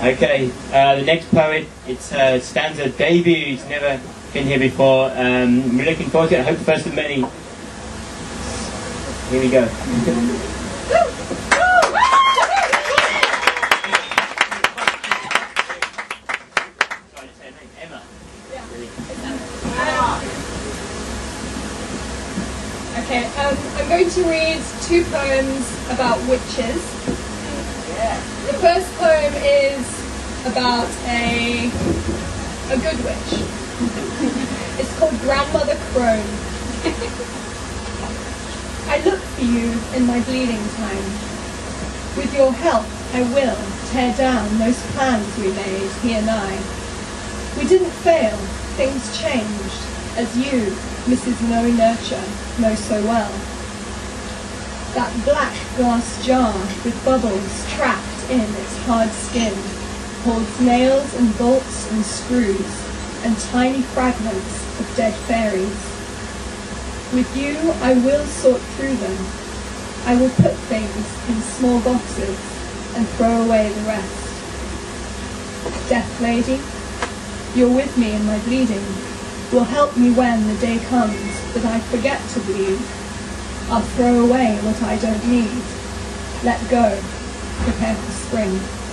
Okay, uh, the next poet, it's uh, stanza debut. It's never been here before. Um, we're looking forward to it. I hope the first of many. Here we go. Okay, um, I'm going to read two poems about witches. The first poem is about a a good witch. it's called Grandmother Crone. I look for you in my bleeding time. With your help, I will tear down those plans we made, he and I. We didn't fail, things changed, as you, Mrs. No Nurture, know so well. That black glass jar with bubbles trapped in its hard skin holds nails and bolts and screws and tiny fragments of dead fairies. With you, I will sort through them. I will put things in small boxes and throw away the rest. Death Lady, you're with me in my bleeding. Will help me when the day comes that I forget to bleed. I'll throw away what I don't need. Let go. Prepare for spring.